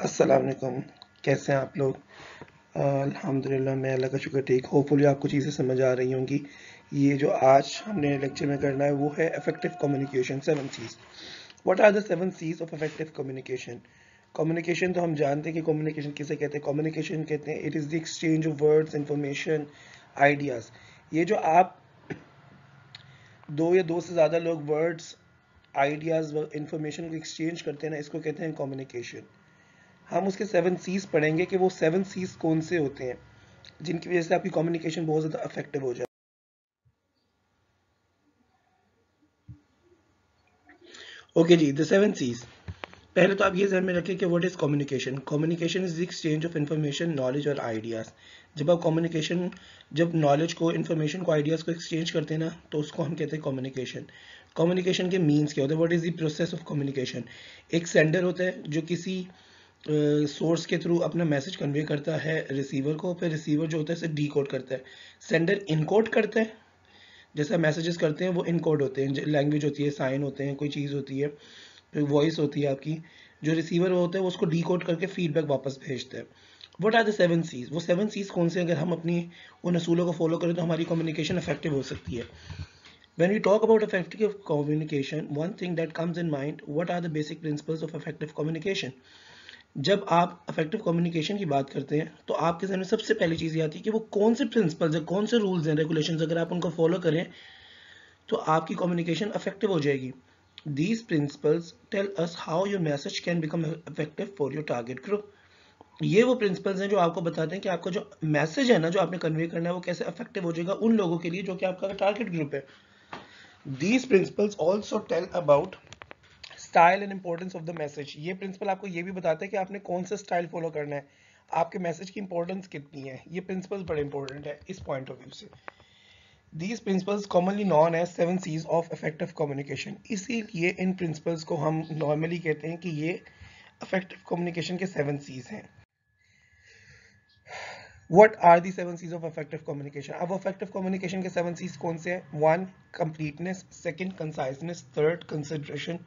अस्सलाम वालेकुम। कैसे हैं आप लोग? अल्हम्दुलिल्लाह, मैं अल्लाह का शुक्र ठीक। होपफुली आपको चीज़ें समझ आ रही होंगी। ये जो आज हमने लेक्चर में करना है, वो है effective communication seven Cs what are the seven Cs of effective communication communication तो हम जानते हैं कि कम्युनिकेशन किसे कहते हैं। कम्युनिकेशन कहते हैं it is the exchange of words information ideas ये जो आप दो या दो से ज़्यादा लोग वर्ड्स आइडियाज़ इंफॉर्मेशन को एक्सचेंज करते हैं ना, इसको कहते हैं कम्युनिकेशन हम उसके सेवन सीज पढ़ेंगे कि वो सेवन सीज कौन से होते हैं, जिनकी वजह से आपकी कम्युनिकेशन बहुत ज़्यादा इफ़ेक्टिव हो जाए ओके जी द सेवन सीज पहले तो आप ये ध्यान में रखें कि what is communication communication is exchange of information knowledge और आइडियाज़ जब आप कम्युनिकेशन जब नॉलेज को इन्फॉर्मेशन को आइडियाज़ को एक्सचेंज करते हैं ना तो उसको हम कहते हैं कम्युनिकेशन कम्युनिकेशन के मीन्स क्या होते हैं? What is the process of communication एक सेंडर होता है जो किसी सोर्स के थ्रू अपना मैसेज कन्वे करता है रिसीवर को फिर रिसीवर जो होता है इसे डी कोड करता है। सेंडर इनकोड करता है। जैसे मैसेजेस करते हैं वो इनकोड होते हैं। लैंग्वेज होती है साइन होते हैं कोई चीज़ होती है फिर वॉइस होती है आपकी। जो रिसीवर वो होता है वो उसको डी कोड करके फीडबैक वापस भेजता है। What are the seven Cs वो सेवन सीज कौन से अगर हम अपनी उन असूलों को फॉलो करें तो हमारी कम्युनिकेशन इफ़ेक्टिव हो सकती है। When we talk about effective communication, one thing that comes in mind, what are the basic principles of effective communication? जब आप इफ़ेक्टिव कम्युनिकेशन की बात करते हैं तो आपके सामने सबसे पहली चीज़ ये आती है कि वो कौन से प्रिंसिपल्स हैं, कौन से रूल्स हैं रेगुलेशंस अगर आप उनको फॉलो करें तो आपकी कम्युनिकेशन अफेक्टिव हो जाएगी these principles tell us how your message can become effective for your target group. ये वो प्रिंसिपल्स हैं जो आपको बताते हैं कि आपका जो मैसेज है ना, जो आपने कन्वे करना है, वो कैसे अफेक्टिव हो जाएगा उन लोगों के लिए जो कि आपका टारगेट ग्रुप है these principles also tell about style and importance of the message ये प्रिंसिपल आपको ये भी बताते हैं कि आपने कौन सा स्टाइल फॉलो करना है आपके मैसेज की इंपॉर्टेंस कितनी है ये प्रिंसिपल बड़े इंपॉर्टेंट है इस पॉइंट ऑफ़ व्यू से These principles commonly known as seven C's of effective communication. इसीलिए इन principles को हम normally कहते हैं कि ये effective communication के seven C's हैं What are the seven C's of effective communication? अब effective communication के seven C's कौन से हैं One, completeness. Second, conciseness. Third, consideration.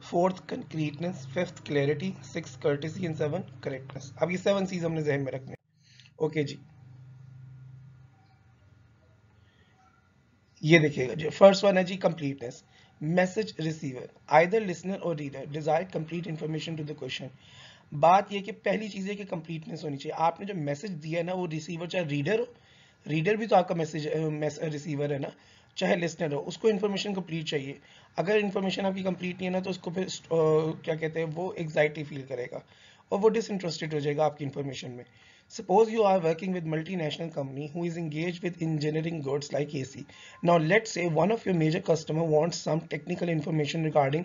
Fourth, concreteness. Fifth, clarity. Sixth, courtesy. And seven, correctness. अब ये seven C's हमने जहन में रखने ओके okay जी ये देखिएगा जी फ़र्स्ट वन है जी completeness message receiver either listener और reader desire complete information to the question बात ये कि पहली चीज़ है कि कंप्लीटनेस होनी चाहिए आपने जो मैसेज दिया ना वो रिसीवर चाहे रीडर हो रीडर भी तो आपका मैसेज रिसीवर है ना चाहे लिस्टर हो, उसको इन्फॉर्मेशन कंप्लीट चाहिए। अगर इन्फॉर्मेशन आपकी कंप्लीट नहीं है ना तो उसको फिर क्या कहते हैं, वो एग्जाइटी फील करेगा और वो डिसइंटरेस्टेड हो जाएगा आपकी इन्फॉर्मेशन में। Suppose you are working with multinational company who is engage with engineering goods like A C now let say one of your major customer wants some technical information regarding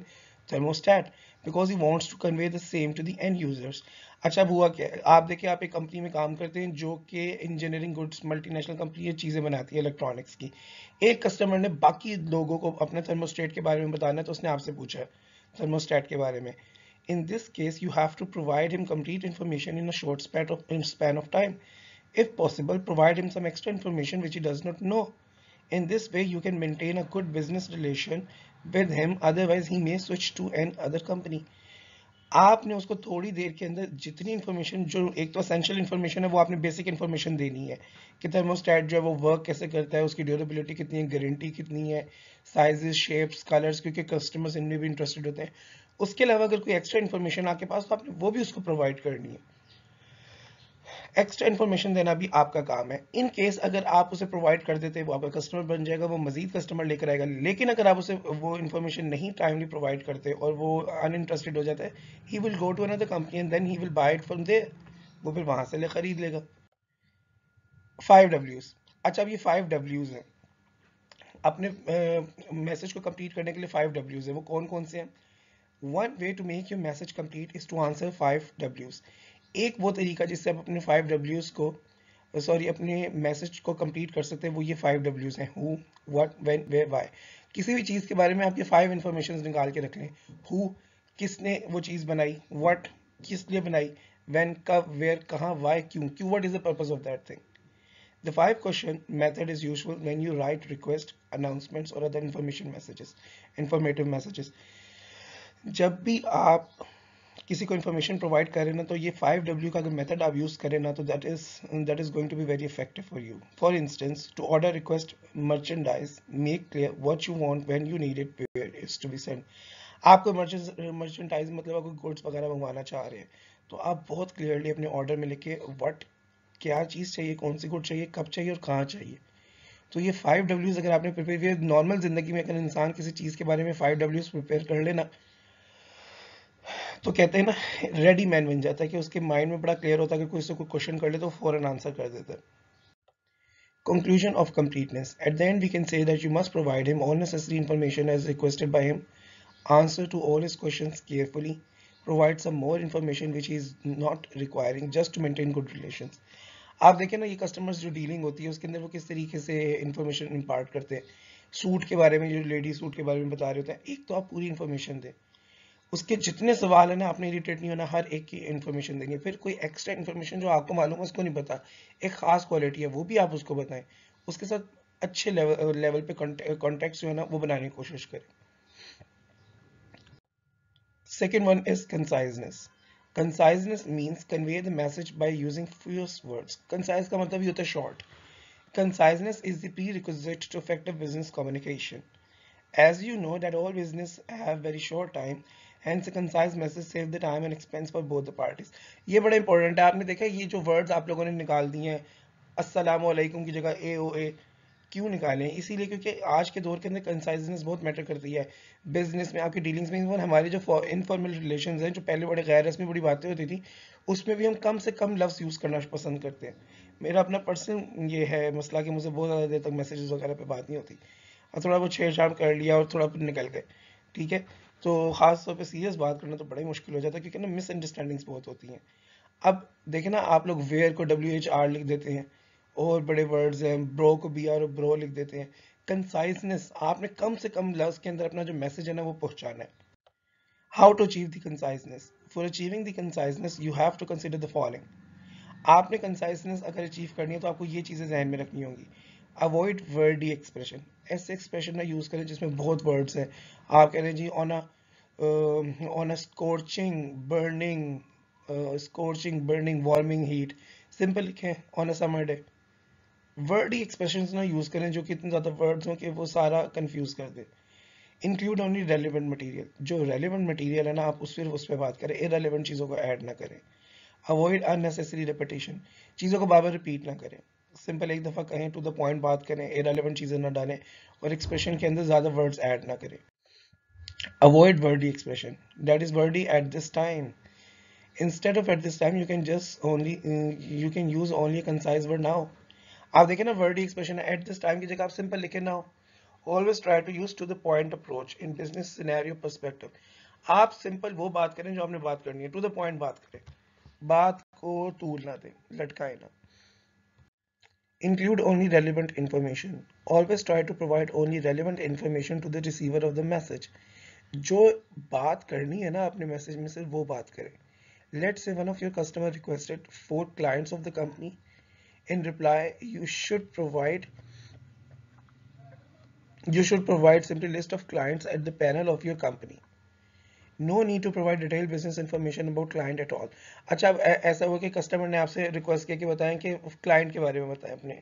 thermostat because he wants to convey the same to the end users अच्छा अब हुआ क्या? आप देखिए, आप एक company में काम करते हैं जो कि इंजीनियरिंग गुड्स मल्टीनेशनल कंपनी ये चीज़ें बनाती है इलेक्ट्रॉनिक्स की। एक कस्टमर ने बाकी लोगों को अपने थर्मोस्टेट के बारे में बताना है तो उसने आपसे पूछा है थर्मोस्टेट के बारे में। In this case you have to provide him complete information in short spat of in span of time if possible provide him some extra information which he does not know in this way you can maintain a good business relation with him otherwise he may switch to another company आपने उसको थोड़ी देर के अंदर जितनी information जो एक तो essential information है, वो आपने बेसिक इन्फॉर्मेशन देनी है। कि थर्मोस्टैट जो है वो वर्क कैसे करता है, उसकी ड्यूरेबिलिटी कितनी है गारंटी कितनी है साइजेस शेप्स कलर्स क्योंकि कस्टमर्स इनमें भी इंटरेस्टेड होते हैं। उसके अलावा अगर कोई एक्स्ट्रा इन्फॉर्मेशन आपके पास तो आपने वो भी उसको प्रोवाइड करनी है। एक्स्ट्रा इन्फॉर्मेशन देना भी आपका काम है। इन केस अगर आप उसे प्रोवाइड कर देते वो आपका कस्टमर बन जाएगा वो मजीद कस्टमर लेकर आएगा। लेकिन अगर आप उसे वो इन्फॉर्मेशन नहीं टाइमली प्रोवाइड करते और वो अनइंटरेस्टेड हो जाता है he will go to another company and then he will buy it from there वो फिर वहाँ से ले खरीद लेगा। फाइव डब्ल्यूज अच्छा अब ये फाइव डब्ल्यूज हैं। अपने मैसेज uh, को कंप्लीट करने के लिए फाइव डब्ल्यूज है। वो कौन कौन से हैं? One way to make your message complete is to answer five डब्ल्यूज एक वो तरीका जिससे आप अपने फाइव डब्ल्यूज को सॉरी अपने मैसेज को कंप्लीट कर सकते हैं वो ये फाइव डब्ल्यूज हैं. Who what when where why किसी भी चीज़ के बारे में आप ये फाइव इंफॉर्मेशन निकाल के रख लें. हु किसने वो चीज़ बनाई? व्हाट किस लिए बनाई? व्हेन कब वेयर कहाँ वाई क्यों? क्यों what is the purpose of that thing The five question method is useful when you write request, announcements or other information messages, informative messages. जब भी आप किसी को इन्फॉर्मेशन प्रोवाइड करें ना तो ये फाइव डब्ल्यू का अगर मेथड आप यूज़ करें ना तो that is that is going to be very effective for you for instance to order request merchandise make clear what you want when you need it is to be send आपको merchandise मतलब आपको goods वगैरह मंगवाना चाह रहे हैं तो आप बहुत क्लियरली अपने ऑर्डर में लिखे वट क्या चीज़ चाहिए, कौन सी गुड चाहिए, कब चाहिए और कहाँ चाहिए। तो ये फाइव डब्ल्यूज अगर आपने प्रिपेयर किया नॉर्मल ज़िंदगी में अगर इंसान किसी चीज़ के बारे में फाइव डब्ल्यूज प्रिपेयर कर लेना तो कहते हैं ना रेडी मैन बन जाता है कि उसके माइंड में बड़ा क्लियर होता है कि कोई से कोई क्वेश्चन कर ले तो फॉरन आंसर कर देता है Conclusion of completeness. At the end, we can say that you must provide him all necessary information as requested by him, answer to all his questions carefully, provide some more information which he is not requiring just to maintain good relations. आप देखें ना ये customers जो dealing होती है उसके अंदर वो किस तरीके से इंफॉर्मेशन इम्पार्ट करते हैं सूट के बारे में जो लेडी सूट के बारे में बता रहे होते हैं एक तो आप पूरी इन्फॉर्मेशन दें उसके जितने सवाल है ना, आपने इरिटेट नहीं होना, हर एक की इन्फॉर्मेशन देंगे। फिर कोई एक्स्ट्रा इन्फॉर्मेशन जो आपको मालूम है, उसको नहीं पता। एक खास क्वालिटी है, वो भी आप उसको बताएँ। उसके साथ अच्छे लेवल लेवल पे कॉन्टेक्ट जो है ना, वो बनाने की कोशिश करें। Second one is conciseness conciseness means convey the message by using fewest words concise का मतलब ये होता है short conciseness is the prerequisite to effective business communication as you know that all business have very short time a concise message save the time and expense for both the parties. ये बड़ा important है। आपने देखा ये जो words आप लोगों ने निकाल दिए हैं, अस्सलाम की जगह ए ओ ए क्यों निकालें? इसीलिए क्योंकि आज के दौर के अंदर कंसाइजनेस बहुत मैटर करती है। बिज़नेस में, आपकी डीलिंग्स में, इवन हमारे जो इनफॉर्मल रिलेशन हैं, जो पहले बड़े गैर रस्मी बड़ी बातें होती थी, उसमें भी हम कम से कम लफ्ज़ यूज़ करना पसंद करते हैं। मेरा अपना पर्सनल ये है मसला कि मुझे बहुत ज़्यादा देर तक मैसेजेस वगैरह पे बात नहीं होती। और थोड़ा बहुत छेड़छाड़ कर लिया और थोड़ा फिर निकल गए। ठीक है? तो ख़ास तौर पे सीरियस बात करना तो बड़ा ही मुश्किल हो जाता है, क्योंकि ना मिसअंडरस्टैंडिंग्स बहुत होती हैं। अब देखे ना, आप लोग वेयर को डब्ल्यू एच आर लिख देते हैं, और बड़े वर्ड्स हैं ब्रो को बी आर और ब्रो लिख देते हैं। कंसाइजनेस आपने कम से कम लफ्ज के अंदर अपना जो मैसेज है ना, वो पहुंचाना है। How to achieve the conciseness for achieving the conciseness you have to consider the following आपने कंसाइजनेस अगर अचीव करनी है तो आपको ये चीज़ें जहन में रखनी होंगी। अवॉइड वर्डी एक्सप्रेशन ऐसे एक्सप्रेशन ना यूज़ करें जिसमें बहुत वर्ड्स हैं। आप कह रहे हैं जी on on a scorching burning scorching burning warming heat simple लिखें on a summer day wordy expression ना यूज़ करें जो कि इतने ज़्यादा वर्ड्स हों कि वो सारा कन्फ्यूज़ कर दे। इंक्लूड ओनली रेलिवेंट मटेरियल जो रेलिवेंट मटेरियल है ना, आप उस फिर उस पर बात करें। इरेलीवेंट चीज़ों को ऐड ना करें। अवॉइड अननेसेसरी रिपीटेशन चीज़ों को बार बार रिपीट ना करें। सिंपल एक दफ़ा कहें टू द पॉइंट बात करें इरेलीवेंट चीज़ें ना डालें और एक्सप्रेशन के अंदर ज़्यादा वर्ड्स ऐड ना करें। Avoid wordy expression. That at this time. Instead of at this time you can just only uh, you can use only a concise word now. आप देखें ना wordy expression at this time की जगह आप simple लिखे ना always try to use to the point approach in business scenario perspective आप simple वो बात करें जो आपने बात करनी है. टू द पॉइंट बात करें. बात को तूल ना दें. लटकाए ना। Include only relevant information. Always try to provide only relevant information to the receiver of the message. जो बात करनी है ना अपने मैसेज में सिर्फ वो बात करें Let's say one of your customer requested four clients of the company. In reply, you should provide you should provide simply list of clients at the panel of your company. no need to provide detail business information about client at all अच्छा अब ऐसा हुआ कि customer ने आपसे request किया कि बताएँ कि क्लाइंट के बारे में बताएँ अपने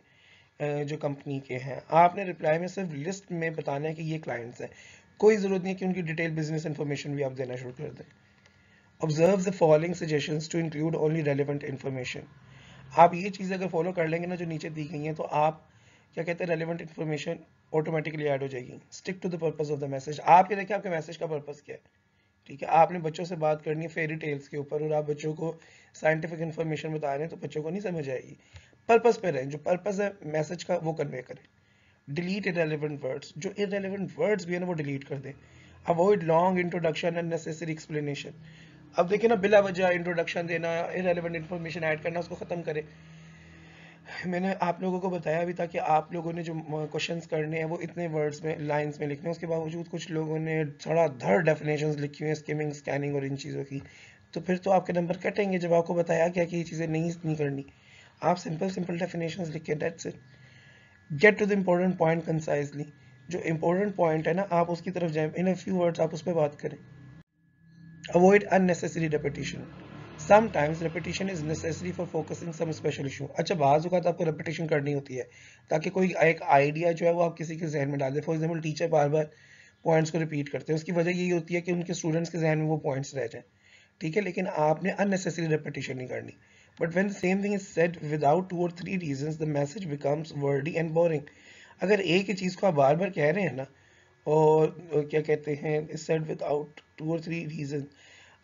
जो कंपनी के हैं। आपने रिप्लाई में सिर्फ़ लिस्ट में बताना है कि ये क्लाइंट्स हैं। कोई ज़रूरत नहीं है कि उनकी डिटेल बिज़नेस इन्फॉर्मेशन भी आप देना शुरू कर दें। Observe the following suggestion to include only relevant information आप ये चीज़ अगर फॉलो कर लेंगे ना जो नीचे दी गई हैं तो आप, क्या कहते हैं रेलिवेंट इन्फॉर्मेशन ऑटोमेटिकली ऐड हो जाएगी। Stick to the purpose of the message आप ये देखिए आपके मैसेज का पर्पज क्या है? ठीक है, आपने बच्चों से बात करनी है फेरी टेल्स के ऊपर, और आप बच्चों को साइंटिफिक इन्फॉर्मेशन बता रहे हैं तो बच्चों को नहीं समझ आएगी। पर्पस पे रहें, जो पर्पस है मैसेज का, वो कन्वे करें। डिलीट इरेलीवेंट वर्ड्स जो इरेलीवेंट वर्ड्स भी है ना, वो डिलीट कर दें। Avoid long introduction and necessary explanation अब देखिए ना बिला वजह इंट्रोडक्शन देना इरेलीवेंट इन्फॉर्मेशन ऐड करना, उसको खत्म करें। मैंने आप लोगों को बताया भी था कि आप लोगों ने जो क्वेश्चंस करने हैं, वो इतने वर्ड्स में लाइंस में लिखने हैं। उसके बावजूद कुछ लोगों ने थोड़ा धर डेफिनेशंस लिखी हुई हैं स्किमिंग स्कैनिंग और इन चीज़ों की। तो फिर तो आपके नंबर कटेंगे। जब आपको बताया गया कि ये चीज़ें नहीं नहीं करनी, आप सिंपल सिंपल डेफिनेशन लिखें that's get to the important point concisely जो इम्पोर्टेंट पॉइंट है ना, आप उसकी तरफ़ जाए। इन अ फ्यू वर्ड्स आप उस पर बात करें। Avoid unnecessary repetition. Sometimes repetition is necessary for focusing some special issue. अच्छा बाज वक्त आपको repetition करनी होती है, ताकि कोई एक आइडिया जो है वो आप किसी के जहन में डाल दे। फॉर एग्ज़ाम्पल टीचर बार बार पॉइंट्स को रिपीट करते हैं। उसकी वजह यही होती है कि उनके स्टूडेंट्स के जहन में वो पॉइंट्स रह जाए। ठीक है, लेकिन आपने अननेसेसरी रेपिटेशन नहीं करनी। But when the same thing is said without two or three reason the message becomes wordy and boring अगर एक ही चीज़ को आप बार बार कह रहे हैं ना, और क्या कहते हैं is without two or three reason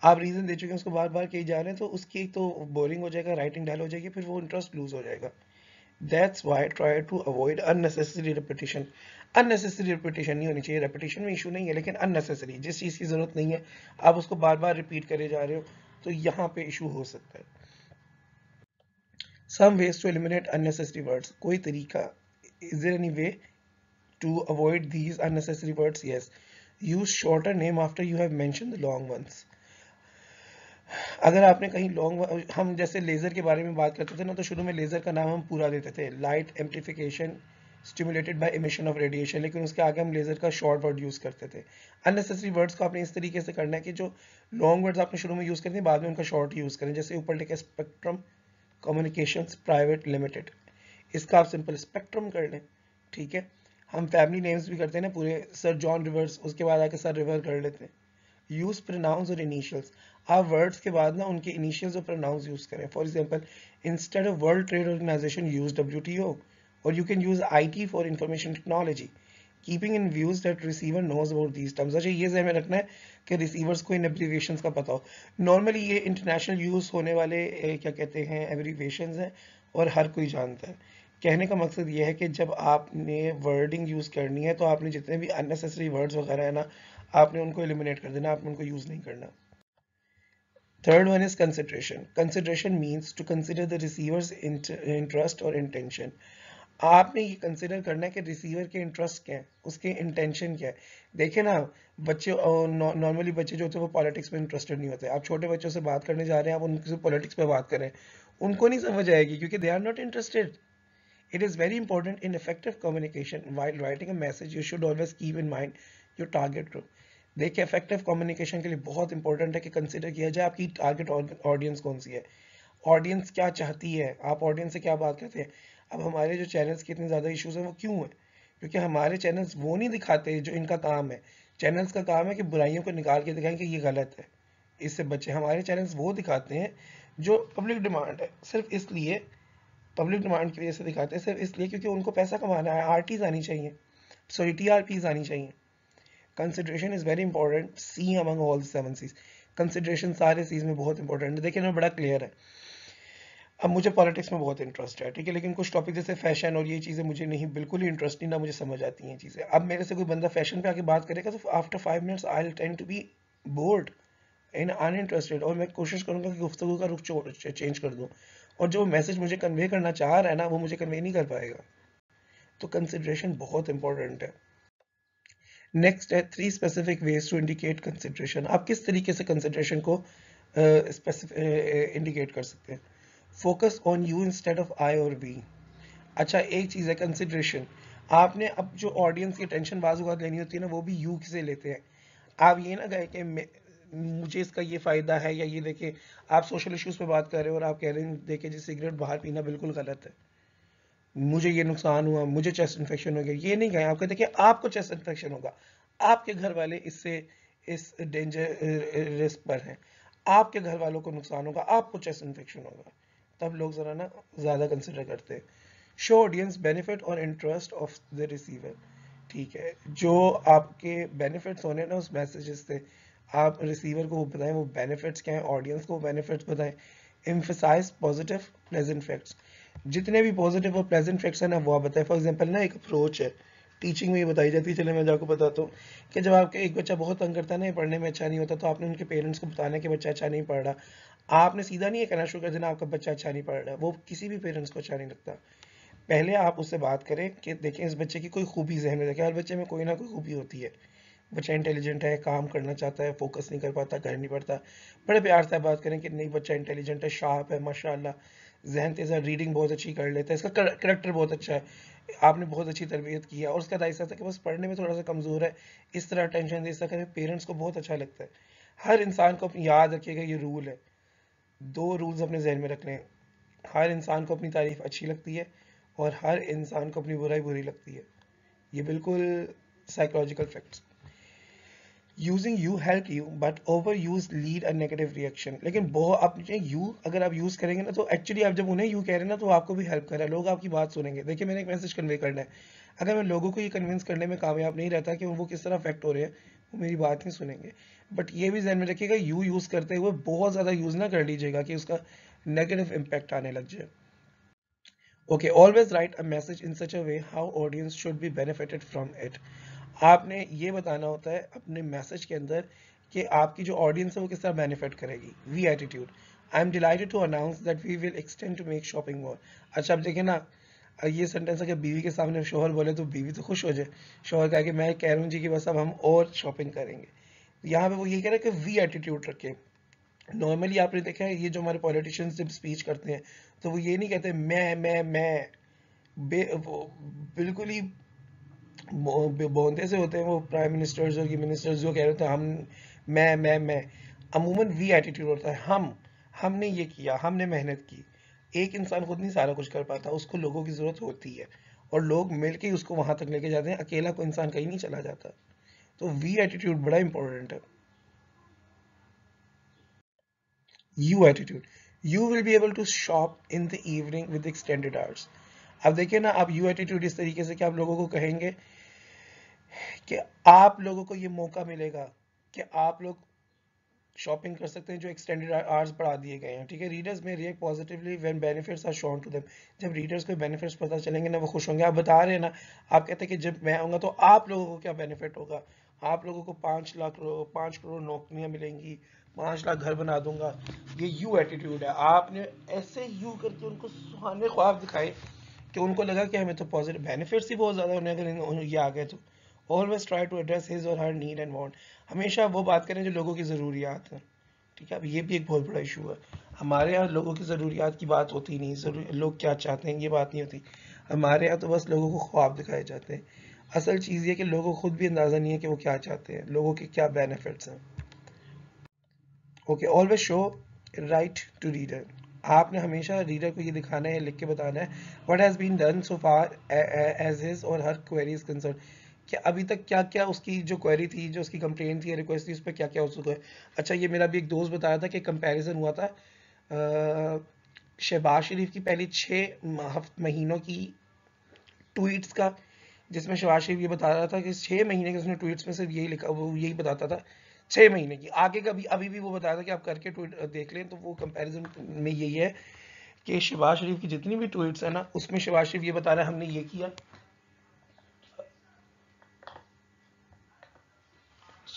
आप रीजन दे चुके हैं, उसको बार बार कही जा रहे हैं तो उसकी तो बोरिंग हो जाएगा राइटिंग डाल हो जाएगी, फिर वो इंटरेस्ट लूज हो जाएगा। That's why try to avoid unnecessary repetition unnecessary repetition नहीं होनी चाहिए। रेपिटेशन में इशू नहीं है, लेकिन अननेसेसरी जिस चीज़ की ज़रूरत नहीं है, आप उसको बार बार रिपीट करे जा रहे हो तो यहाँ पे इशू हो सकता है। Some ways to eliminate unnecessary words कोई तरीका is there any way to avoid these unnecessary words yes use shorter name after you have mention the long ones अगर आपने कहीं लॉन्ग हम जैसे लेजर के बारे में बात करते थे ना तो शुरू में लेजर का नाम हम पूरा देते थे। Light amplification stimulated by emission of radiation लेकिन उसके आगे हम लेजर का शॉर्ट वर्ड यूज़ करते थे। अननेसेसरी वर्ड्स को आपने इस तरीके से करना है कि जो लॉन्ग वर्ड्स आपने शुरू में यूज़ करते हैं, बाद में उनका शॉर्ट यूज़ करें। जैसे ऊपर लिखे स्पेक्ट्रम कम्युनिकेशन प्राइवेट लिमिटेड इसका आप सिंपल स्पेक्ट्रम कर लें, ठीक है? हम फैमिली नेम्स भी करते हैं ना, पूरे सर जॉन रिवर्स उसके बाद आके सर रिवर कर लेते हैं। यूज़ प्रोनाउंस और इनिशियल्स आप वर्ड्स के बाद ना उनके इनिशियल्स और प्रोनाउंस यूज़ करें. For example instead of world trade organization use WTO or you can use IT for information technology. Keeping in views that receiver knows about these terms. अच्छा ये जहन में रखना है कि रिसीवर्स को इन एब्रीवेशंस का पता हो. नॉर्मली ये इंटरनेशनल यूज़ होने वाले क्या कहते हैं एब्रीवेशंस हैं और हर कोई जानता है. कहने का मकसद ये है कि जब आपने वर्डिंग यूज़ करनी है तो आपने जितने भी अननेसेसरी वर्ड्स वगैरह है ना आपने उनको एलिमिनेट कर देना, आपने उनको यूज़ नहीं करना। Third one is consideration. Consideration means to consider the receiver's interest or intention. आपने ये कंसिडर करना है कि रिसीवर के इंटरेस्ट क्या है, उसके इंटेंशन क्या है। देखे ना, बच्चे नॉर्मली बच्चे जो होते हैं वो पॉलिटिक्स में इंटरेस्टेड नहीं होते। आप छोटे बच्चों से बात करने जा रहे हैं, आप उनसे पॉलिटिक्स पे बात करें, उनको नहीं समझ आएगी क्योंकि they are not interested it is very important in effective communication while writing a message you should always keep in mind your target group देखिए इफ़ेक्टिव कम्युनिकेशन के लिए बहुत इंपॉर्टेंट है कि कंसिडर किया जाए आपकी टारगेट ऑडियंस कौन सी है। ऑडियंस क्या चाहती है? आप ऑडियंस से क्या बात करते हैं? अब हमारे जो चैनल्स के इतने ज़्यादा इश्यूज़ हैं, वो क्यों हैं? क्योंकि हमारे चैनल्स वो नहीं दिखाते जो इनका काम है। चैनल्स का काम है कि बुराइयों को निकाल के दिखाएँ कि ये गलत है। इससे बचे, हमारे चैनल्स वो दिखाते हैं जो पब्लिक डिमांड है। सिर्फ़ इसलिए पब्लिक डिमांड की वजह से दिखाते हैं, सिर्फ़ इसलिए क्योंकि उनको पैसा कमाना है, आर आनी चाहिए। सॉरी टी आर आनी चाहिए। Consideration is very important C among all seven Cs consideration सारे सीज में बहुत इंपॉर्टेंट है। देखिए ना बड़ा क्लियर है। अब मुझे पॉलिटिक्स में बहुत इंटरेस्ट है, ठीक है? लेकिन कुछ टॉपिक जैसे फ़ैशन और ये चीज़ें मुझे नहीं, बिल्कुल ही इंटरेस्ट नहीं, ना मुझे समझ आती हैं चीज़ें। अब मेरे से कोई बंदा फ़ैशन पे आके बात करेगा तो after five minutes I tend to be bored in uninterested और मैं कोशिश करूँगा कि गुफ्तु का रुख चेंज कर दूँ। और जो मैसेज मुझे कन्वे करना चाह रहा है ना, वो मुझे कन्वे नहीं कर पाएगा। तो कंसिड्रेशन बहुत इंपॉर्टेंट है। नेक्स्ट है three specific ways to indicate consideration आप किस तरीके से कंसिड्रेशन को इंडिकेट uh, कर सकते हैं? Focus on you instead of I or we अच्छा एक चीज़ है कंसिड्रेशन आपने अब जो ऑडियंस की टेंशन बाजूकात लेनी होती है ना वो भी यू से लेते हैं. आप ये ना कहें कि मुझे इसका ये फ़ायदा है या ये देखे आप सोशल इश्यूज़ पे बात कर रहे हो और आप कह रहे हैं देखे जी सिगरेट बाहर पीना बिल्कुल गलत है. मुझे ये नुकसान हुआ, मुझे चेस्ट इन्फेक्शन हो गया, ये नहीं कहें, आप कहते कि आपको चेस्ट इन्फेक्शन होगा। आपके घर वाले इससे, इस डेंजर रिस्क पर हैं। आपके घर वालों को नुकसान होगा, आपको चेस्ट इन्फेक्शन होगा। तब लोग ज़रा ना ज़्यादा कंसिडर करते हैं। Show audience benefit or interest of the receiver ठीक है, जो आपके बेनिफिट्स होने ना उस मैसेजेस से, आप रिसीवर को बताएँ, वो बेनिफिट्स क्या हैं ऑडियंस को बेनिफिट्स बताएँ। एम्फेसाइज पॉजिटिव प्लेजेंट फैक्ट्स जितने भी पॉजिटिव और प्लेजेंट फैक्ट्स हैं, वो आप बताएँ। फॉर एग्जांपल ना एक अप्रोच है। टीचिंग में ये बताई जाती है। चले मैं आपको बताता हूँ कि जब आपके एक बच्चा बहुत तंग करता है ना पढ़ने में अच्छा नहीं होता तो आपने उनके पेरेंट्स को बताना कि बच्चा अच्छा नहीं पढ़ रहा। आपने सीधा नहीं कहना शुरू कर देना, आपका बच्चा अच्छा नहीं पढ़ रहा। वो किसी भी पेरेंट्स को अच्छा नहीं लगता। पहले आप उससे बात करें कि देखें इस बच्चे की कोई खूबी जहन में देखें। हर बच्चे में कोई ना कोई खूबी होती है। बच्चा इंटेलिजेंट है, काम करना चाहता है फोकस नहीं कर पाता, घर नहीं पड़ता बड़े प्यार से बात करें कि नहीं, बच्चा इंटेलिजेंट है शार्प है, माशाल्लाह। जहन तेजा रीडिंग बहुत अच्छी कर लेता है। इसका करेक्टर बहुत अच्छा है। आपने बहुत अच्छी तरबियत की है और उसका दायसा था कि बस पढ़ने में थोड़ा सा कमज़ोर है। इस तरह टेंशन दे सकते हैं। पेरेंट्स को बहुत अच्छा लगता है। हर इंसान को याद रखिएगा, ये रूल है। दो रूल्स अपने जहन में रख लें हर इंसान को अपनी तारीफ़ अच्छी लगती है और हर इंसान को अपनी बुराई बुरी लगती है। ये बिल्कुल psychological facts using you help you but over use lead a negative reaction लेकिन बहुत आप यू अगर आप यूज़ करेंगे ना तो एक्चुअली आप जब उन्हें यू कह रहे हैं ना तो आपको भी हेल्प कर रहा है, लोग आपकी बात सुनेंगे। देखिए, मैंने एक मैसेज कन्वे करना है। अगर मैं लोगों को ये कन्विंस करने में कामयाब नहीं रहता कि वो किस तरह अफेक्ट हो रहे हैं, वो मेरी बात नहीं सुनेंगे। बट ये भी जहन में रखिएगा यू यूज़ करते हुए बहुत ज़्यादा यूज़ ना कर लीजिएगा कि उसका नेगेटिव इम्पैक्ट आने लग जाए। Okay always write a message in such a way how audience should be benefited from it आपने ये बताना होता है अपने मैसेज के अंदर कि आपकी जो ऑडियंस है वो किस तरह बेनिफिट करेगी? We attitude I am delighted to announce that we will extend to make shopping mall अच्छा अब देखिए ना, ये सेंटेंस अगर बीवी के सामने शोहर बोले तो बीवी तो खुश हो जाए। शोहर कहा कि मैं कह रहा हूँ जी कि बस अब हम और शॉपिंग करेंगे। यहाँ पे वो ये कह रहे हैं कि वी एटीट्यूड रखें। नॉर्मली आपने देखा है ये जो हमारे पॉलिटिशियंस जब स्पीच करते हैं तो वो ये नहीं कहते, मैं मैं मैं। बिल्कुल ही बोंदे से होते हैं वो प्राइम मिनिस्टर्स और मिनिस्टर्स जो कह रहे थे हम, मैं मैं मैं। अमूमन वी एटीट्यूड होता है, हम, हमने ये किया, हमने मेहनत की। एक इंसान खुद नहीं सारा कुछ कर पाता, उसको लोगों की ज़रूरत होती है और लोग मिलके उसको वहाँ तक लेके जाते हैं, अकेला कोई इंसान कहीं नहीं चला जाता। तो वी एटीट्यूड बड़ा इंपॉर्टेंट है। You attitude you will be able to shop in the evening with extended hours अब देखिए ना आप यू एटीट्यूड इस तरीके से कि आप लोगों को कहेंगे कि आप लोगों को ये मौका मिलेगा कि आप लोग शॉपिंग कर सकते हैं जो एक्सटेंडेड आवर्स बढ़ा दिए गए हैं, ठीक है? Readers may react positively when benefits are shown to them जब रीडर्स को बेनिफिट्स पता चलेंगे ना, वो खुश होंगे। आप बता रहे हैं ना, आप कहते हैं कि जब मैं आऊँगा तो आप लोगों को क्या बेनिफिट होगा? आप लोगों को पाँच लाख पाँच करोड़ नौकरियाँ मिलेंगी, पाँच लाख घर बना दूँगा। ये यू एटीट्यूड है। आपने ऐसे यू करके उनको सुहाने ख्वाब दिखाए कि उनको लगा कि हमें तो पॉजिटिव बेनिफिट्स ही बहुत ज़्यादा होने अगर ये आ गए तो always try to address his or her need and want हमेशा वो बात करें जो लोगों की ज़रूरियात हैं। ठीक है? अब ये भी एक बहुत बड़ा इशू है। हमारे यहाँ लोगों की ज़रूरियात की बात होती नहीं लोग क्या चाहते हैं ये बात नहीं होती। हमारे यहाँ तो बस लोगों को ख्वाब दिखाए जाते हैं। असल चीज़ ये कि लोगों को खुद भी अंदाज़ा नहीं है कि वो क्या चाहते हैं, लोगों के क्या बेनिफिट्स हैं। Okay always show right to reader आपने हमेशा रीडर को ये दिखाना है, लिख के बताना है what has been done so far as his or her query is concern कि अभी तक क्या क्या उसकी जो क्वेरी थी, जो उसकी कंप्लेन थी रिक्वेस्ट थी उस पर क्या क्या उसको है? अच्छा ये मेरा भी एक दोस्त बताया था कि कंपैरिजन हुआ था शहबाज शरीफ की पहली छः महीनों की ट्वीट्स का, जिसमें शहबाज शरीफ ये बता रहा था कि छः महीने के उसने ट्वीट्स में सिर्फ़ यही लिखा, वो यही बताता था छः महीने की। आगे का भी, अभी भी वो बताया था कि आप करके ट्वीट देख लें तो वो कंपैरिजन में यही है कि शहबाज शरीफ की जितनी भी ट्वीट्स है ना, उसमें शहबाज शरीफ ये बता रहा है, हमने ये किया।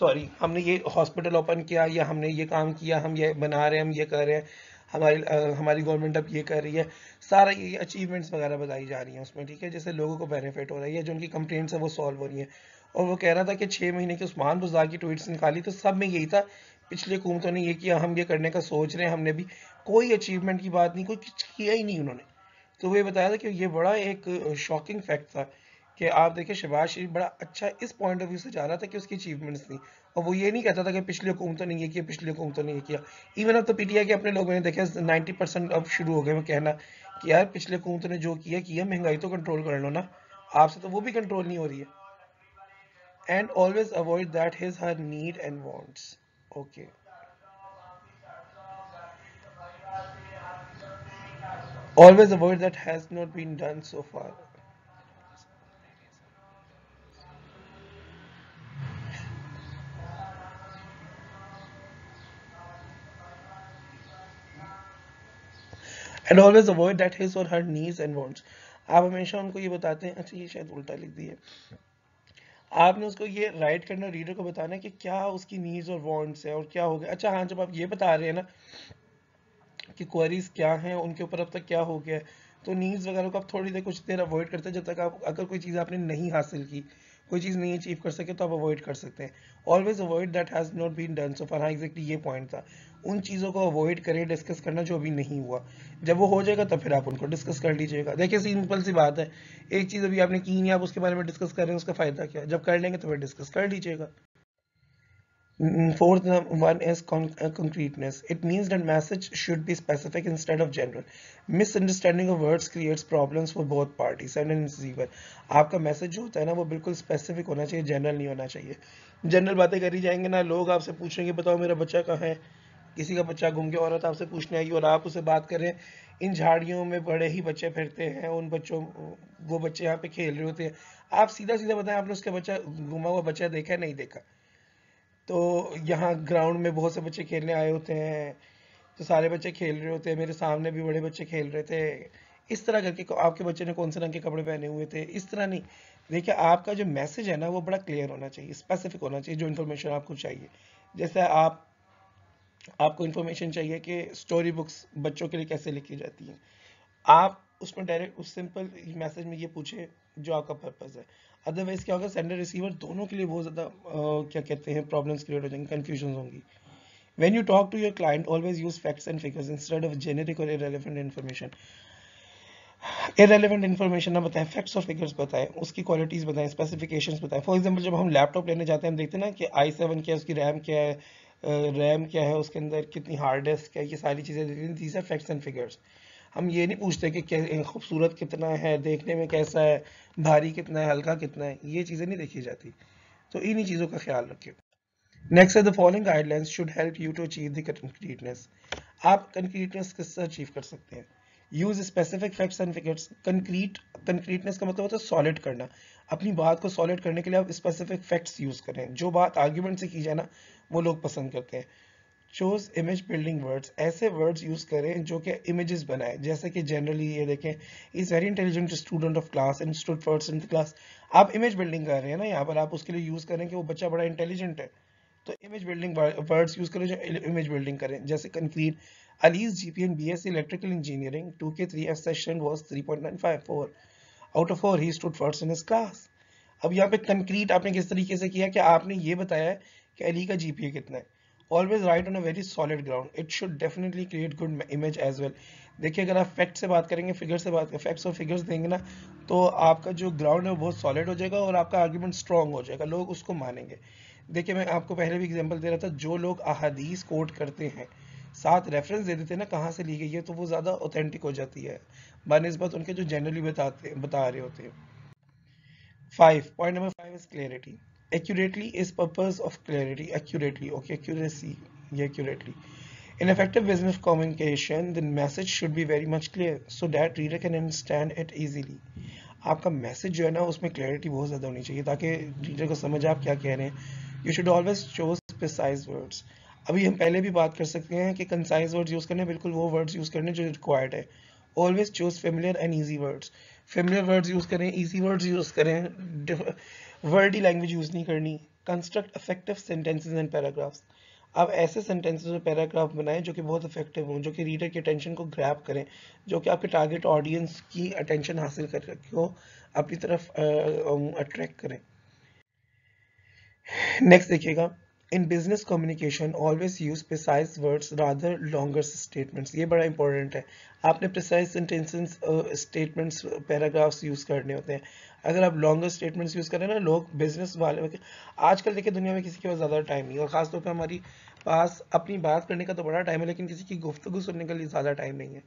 सॉरी हमने ये हॉस्पिटल ओपन किया या हमने ये काम किया हम ये बना रहे हैं हम ये कर रहे हैं हमारी आ, हमारी गवर्नमेंट अब ये कर रही है। सारा ये अचीवमेंट्स वगैरह बताई जा रही हैं उसमें ठीक है? जैसे लोगों को बेनिफिट हो रही है जो उनकी कंप्लेंट्स है वो सॉल्व हो रही है। और वो कह रहा था कि छः महीने के उस्मान बुजार की ट्वीट्स निकाली तो सब में यही था। पिछले हुकूमतों ने ये किया हम ये करने का सोच रहे हैं हमने भी कोई अचीवमेंट की बात नहीं कोई कुछ किया ही नहीं उन्होंने। तो वो ये बताया था कि ये बड़ा एक शॉकिंग फैक्ट था कि आप देखिए शहबाज शरीफ बड़ा अच्छा इस पॉइंट ऑफ़ व्यू से जा रहा था कि उसकी अचीवमेंट्स थी। और वो ये नहीं कहता था कि पिछली हुकूमतों ने ये किया, पिछली हुकूमतों ने ये किया। इवन अब तो पीटीआई के अपने लोगों ने देखा नाइन्टी परसेंट अब शुरू हो गए वो कहना कि यार पिछले हुकूमतों ने जो किया किया, महँगाई तो कंट्रोल कर लो ना। आपसे तो वो भी कंट्रोल नहीं हो रही है। And always avoid that his her need and wants okay always avoid that has not been done so far. And always avoid that his or her needs and wants आप हमेशा उनको ये बताते हैं अच्छा ये शायद उल्टा लिख दिए आपने उसको ये राइट करना रीडर को बताना कि क्या उसकी नीड्स और वांट्स है और क्या हो गया। अच्छा हाँ जब आप ये बता रहे हैं ना कि क्वेरीज क्या हैं, उनके ऊपर अब तक क्या हो गया है तो नीड्स वगैरह को आप थोड़ी देर, कुछ देर अवॉइड करते हैं, जब तक आप, अगर कोई चीज़ आपने नहीं हासिल की, कोई चीज़ नहीं अचीव कर सके तो आप अवॉइड कर सकते हैं। Always avoid that has not been done so far हाँ एग्जैक्टली ये पॉइंट था। उन चीज़ों को अवॉइड करें डिस्कस करना जो अभी नहीं हुआ। जब वो हो जाएगा तब फिर आप उनको डिस्कस कर लीजिएगा। देखिए सिंपल सी बात है। एक चीज़ अभी आपने की नहीं आप उसके बारे में डिस्कस कर रहे हैं उसका फ़ायदा क्या? जब कर लेंगे तो फिर डिस्कस कर लीजिएगा। Mm, Fourth one is con uh, concreteness. It means that message should be specific instead of general. Misunderstanding of words creates problems for both parties, sender and receiver. आपका मैसेज जो होता है ना वो बिल्कुल स्पेसिफिक होना चाहिए जनरल नहीं होना चाहिए। जनरल बातें करी जाएँगे ना लोग आपसे पूछेंगे बताओ मेरा बच्चा कहाँ है? किसी का बच्चा घूम के औरत आपसे पूछने आएगी और आप उससे बात करें, इन झाड़ियों में बड़े ही बच्चे फिरते हैं, उन बच्चों, वो बच्चे यहाँ पे खेल रहे होते हैं। आप सीधा सीधा बताएँ, आपने उसका बच्चा घुमा हुआ बच्चा देखा है, नहीं देखा? तो यहाँ ग्राउंड में बहुत से बच्चे खेलने आए होते हैं तो सारे बच्चे खेल रहे होते हैं, मेरे सामने भी बड़े बच्चे खेल रहे थे। इस तरह करके आपके बच्चे ने कौन से रंग के कपड़े पहने हुए थे? इस तरह नहीं। देखिए, आपका जो मैसेज है ना, वो बड़ा क्लियर होना चाहिए, स्पेसिफिक होना चाहिए, जो इन्फॉर्मेशन आपको चाहिए। जैसे आप आपको इन्फॉर्मेशन चाहिए कि स्टोरी बुक्स बच्चों के लिए कैसे लिखी जाती हैं। आप उसमें डायरेक्ट उस सिंपल मैसेज में ये पूछे जो आपका पर्पज़ है। अदरवाइज़ क्या होगा सेंडर रिसीवर दोनों के लिए बहुत ज़्यादा क्या कहते हैं प्रॉब्लम्स क्रिएट हो जाएँगी कन्फ्यूज़न होंगी। When you talk to your client, always use facts and figures instead of generic or irrelevant information irrelevant information ना बताएँ फैक्ट्स और फिगर्स बताएँ, उसकी क्वालिटीज़ बताएँ, specifications बताएँ। फॉर example, जब हम लैपटॉप लेने जाते हैं, हम देखते हैं ना कि आई सेवन क्या है, उसकी रैम क्या है रैम क्या है, उसके अंदर कितनी हार्ड डिस्क है, ये सारी चीज़ें हैं। These are facts and figures. हम ये नहीं पूछते कि खूबसूरत कितना है, देखने में कैसा है, भारी कितना है, हल्का कितना है, ये चीज़ें नहीं देखी जाती। तो इन्हीं चीज़ों का ख्याल रखें नेक्स्ट है the following guidelines should help you to achieve the concreteness आप कंक्रीटनेस किससे अचीव कर सकते हैं? Use specific facts and figures concrete concreteness का मतलब होता है सॉलिड करना। अपनी बात को सॉलिड करने के लिए आप स्पेसिफिक फैक्ट्स यूज़ करें। जो बात आर्ग्यूमेंट से की जाए ना वो लोग पसंद करते हैं। चूज़ इमेज बिल्डिंग वर्ड्स ऐसे वर्ड्स यूज़ करें जो कि इमेजेस बनाए। जैसे कि जनरली ये देखें is very intelligent student of class and stood first in class आप इमेज बिल्डिंग कर रहे हैं ना यहाँ पर, आप उसके लिए यूज़ करें कि वो बच्चा बड़ा इंटेलिजेंट है। तो इमेज बिल्डिंग वर्ड्स यूज़ करें जो इमेज बिल्डिंग करें। जैसे concrete Ali's GP and BSc electrical engineering 2K3 session was 3.954 out of 4 he stood first in his class अब यहाँ पे कंक्रीट आपने किस तरीके से किया कि आपने ये बताया अली का जीपीए कितना है? Always write on a very solid ground. It should definitely create good image as well. देखिए, अगर आप फैक्ट से बात करेंगे फिगर से बात फैक्ट्स और फिगर्स देंगे ना तो आपका जो ग्राउंड है वो बहुत सॉलिड हो जाएगा और आपका आर्ग्यूमेंट स्ट्रॉन्ग हो जाएगा। लोग उसको मानेंगे। देखिए, मैं आपको पहले भी एग्ज़ाम्पल दे रहा था, जो लोग अहादीस कोट करते हैं साथ रेफरेंस दे देते हैं ना, कहाँ से ली गई है तो वो ज़्यादा ऑथेंटिक हो जाती है। बनस्बत उनके जो जनरली बताते, बता रहे होते हैं। Five point number five is clarity accurately is purpose of clarity accurately okay accuracy yeah accurately in effective business communication the message should be very much clear so that reader can understand it easily आपका message जो है ना उसमें clarity बहुत ज़्यादा होनी चाहिए ताकि रीडर को समझ आप क्या कह रहे हैं you should always choose precise words अभी हम पहले भी बात कर सकते हैं कि कंसाइज वर्ड्स यूज़ करने बिल्कुल वो वर्ड्स यूज़ करने जो रिक्वायर्ड है always choose familiar and easy words familiar words use करें ईजी वर्ड्स यूज़ करें वर्डी लैंग्वेज यूज़ नहीं करनी construct effective sentences and paragraphs आप ऐसे सेंटेंसेस और पैराग्राफ बनाएँ जो कि बहुत इफ़ेक्टिव हों, जो कि रीडर की अटेंशन को ग्रैप करें, जो कि आपके टारगेट ऑडियंस की अटेंशन हासिल कर हो अपनी तरफ़ अट्रैक्ट करें। नेक्स्ट देखिएगा। In business communication always use precise words rather longer statements ये बड़ा इंपॉर्टेंट है। आपने precise sentences statements paragraphs use करने होते हैं। अगर आप लॉन्गर स्टेटमेंट्स यूज़ करें ना, लोग बिज़नेस वाले आजकल देखिए दुनिया में किसी के पास ज़्यादा टाइम नहीं और ख़ासतौर पर हमारी पास अपनी बात करने का तो बड़ा टाइम है, लेकिन किसी की गुफ्तु सुनने के लिए ज़्यादा टाइम नहीं है।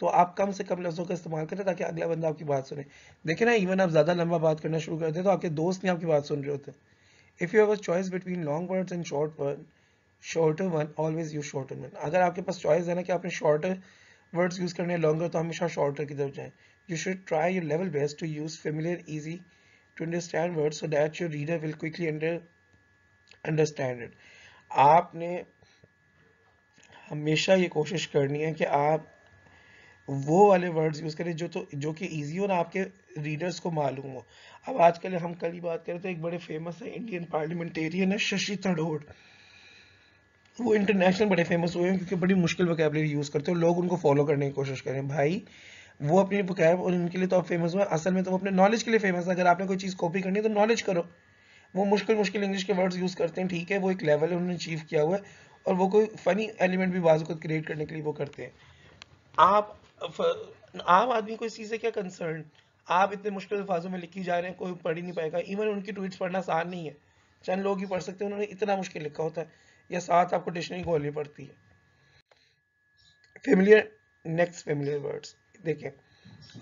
तो आप कम से कम लफ्ज़ों का इस्तेमाल करें ताकि अगला बंदा आपकी बात सुने। देखिए ना इवन आप ज़्यादा लंबा बात करना शुरू करते हैं तो आपके दोस्त नहीं आपकी बात सुन रहे होते। If you have a choice between long words and short word shorter one always use shorter one अगर आपके पास चॉइस है ना कि आपने शॉर्टर वर्ड्स यूज़ करने लॉन्गर तो हमेशा शॉर्टर की तरफ़ जाएँ। Should try your level best to use familiar, easy to understand words so that your reader will quickly under, understand it. आपने हमेशा ये कोशिश करनी है कि आप वो वाले वर्ड्स यूज़ करें जो तो जो कि इजी हो ना आपके रीडर्स को मालूम हो। अब आजकल हम कल ही बात करें तो एक बड़े फ़ेमस है इंडियन पार्लियामेंटेरियन है शशि थरूर। वो इंटरनेशनल बड़े फ़ेमस हुए हैं, क्योंकि बड़ी मुश्किल वोकेबलरी यूज़ करते हो लोग उनको फॉलो करने की कोशिश करें। भाई, वो अपनी वोकैब और उनके लिए तो आप फ़ेमस हुए असल में तो वो अपने नॉलेज के लिए फ़ेमस है। अगर आपने कोई चीज़ कॉपी करनी है तो नॉलेज करो। वो मुश्किल मुश्किल इंग्लिश के वर्ड्स यूज़ करते हैं, ठीक है? वो एक लेवल है, उन्होंने अचीव किया हुआ है। और वो कोई फनी एलिमेंट भी बाजू को क्रिएट करने के लिए वो करते हैं। आप आम आदमी को इस चीज़ से क्या कंसर्न आप इतने मुश्किल अल्फाजों में लिखी जा रहे हैं, कोई पढ़ ही नहीं पाएगा। इवन उनकी ट्वीट्स पढ़ना आसान नहीं है। चंद लोग ही पढ़ सकते हैं, उन्होंने इतना मुश्किल लिखा होता है। या साथ आपको डिक्शनरी खोलनी पड़ती है। फेमिलियर नेक्स्ट फेमिलियर वर्ड्स देखिए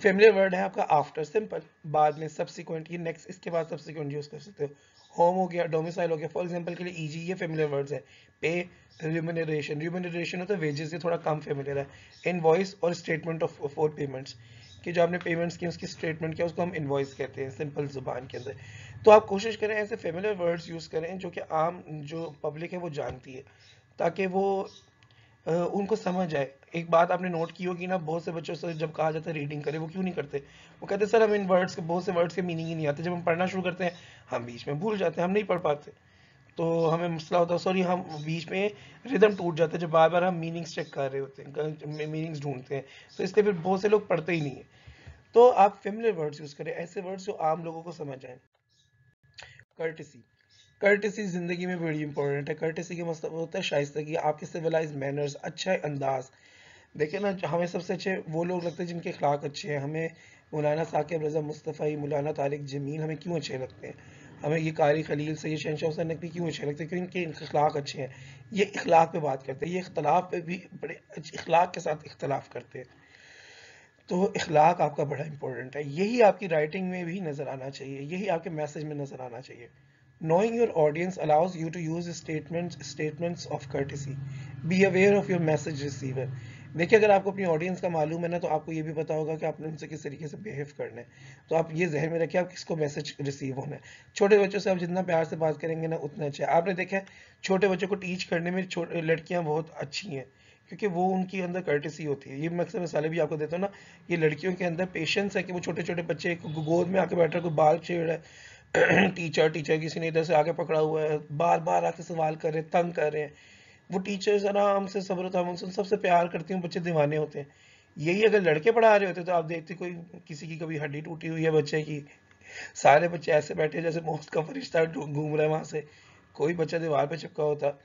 फेमिलियर वर्ड है आपका आफ्टर सिंपल बाद में सब्सिक्वेंट ये नेक्स्ट इसके बाद सब्सिक्वेंट यूज़ कर सकते हो। होम हो गया डोमिसाइल हो गया फॉर एग्जांपल के लिए ईजी ये फेमिलियर वर्ड्स है। पे रिम्यूनरेशन रिम्यूनरेशन होता है वेजेस से थोड़ा कम फेमिलियर है। Invoice or statement of for payments कि जो आपने पेमेंट्स की, उसकी स्टेटमेंट किया, उसको हम इनवॉइस कहते हैं सिंपल ज़ुबान के अंदर। तो आप कोशिश करें ऐसे फेमिलियर वर्ड्स यूज़ करें जो कि आम, जो पब्लिक है, वो जानती है, ताकि वो उनको समझ आए। एक बात आपने नोट की होगी ना, बहुत से बच्चों से जब कहा जाता है रीडिंग करें, वो क्यों नहीं करते? वो कहते सर, हम इन वर्ड्स के, बहुत से वर्ड्स के मीनिंग ही नहीं आते। जब हम पढ़ना शुरू करते हैं, हम बीच में भूल जाते हैं, हम नहीं पढ़ पाते। तो हमें मसला होता है, सॉरी, हम बीच में रिदम टूट जाते हैं, जब बार बार हम मीनिंग्स चेक कर रहे होते हैं मीनिंग्स ढूंढते हैं। तो इसलिए फिर बहुत से लोग पढ़ते ही नहीं है। तो आप फेमिलियर वर्ड्स यूज़ करें, ऐसे वर्ड्स जो आम लोगों को समझ आए। कर्टिसी कर्टिसी ज़िंदगी में बड़ी इंपॉर्टेंट है। कर्टिसी के मतलब होता है शाइस्तगी आपके सिविलाइज मैनर्स अच्छा अंदाज। देखिए ना, हमें सबसे अच्छे वो लोग लगते हैं जिनके अखलाक अच्छे हैं। हमें मौलाना साकिब रजा मुस्तफ़ी, मौलाना तारिक जमील हमें क्यों अच्छे लगते हैं? हमें ये कारी खलील से ये हुसैन नकवी क्यों अच्छे लगते हैं? क्योंकि इनके अखलाक अच्छे हैं? ये इखलाक पे बात करते हैं। ये इख्तलाफ पे भी बड़े इखलाक के साथ इख्तलाफ करते हैं। तो इखलाक आपका बड़ा इंपॉर्टेंट है। यही आपकी राइटिंग में भी नज़र आना चाहिए, यही आपके मैसेज में नज़र आना चाहिए। Knowing your audience allows you to use statements statements of courtesy. Be aware of your message receiver. देखिए, अगर आपको अपनी ऑडियंस का मालूम है ना तो आपको ये भी पता होगा कि आपने उनसे किस तरीके से बिहेव करना है। तो आप ये जहन में रखिए, आप किसको मैसेज रिसीव होना है। छोटे बच्चों से आप जितना प्यार से बात करेंगे ना, उतना अच्छा है। आपने देखा है, छोटे बच्चों को टीच करने में लड़कियाँ बहुत अच्छी हैं। क्योंकि वो उनकी अंदर कर्टसी होती है। ये मैं अक्सर मिसालें भी आपको देता हूँ ना, ये लड़कियों के अंदर पेशेंस है कि वो छोटे छोटे बच्चे गोद में आके बैठ, कोई बाल छेड़ है टीचर टीचर किसी ने इधर से आगे पकड़ा हुआ है बार बार आके सवाल कर रहे हैं, तंग कर रहे हैं। वो टीचर्स आराम से सब्र था उनसे सबसे प्यार करती हूँ बच्चे दीवाने होते हैं। यही अगर लड़के पढ़ा रहे होते तो आप देखते कोई किसी की कभी हड्डी टूटी हुई है बच्चे की। सारे बच्चे ऐसे बैठे जैसे मोस्ट का फरिश्ता घूम रहे हैं वहाँ से। कोई बच्चा दीवार पे चिपका होता।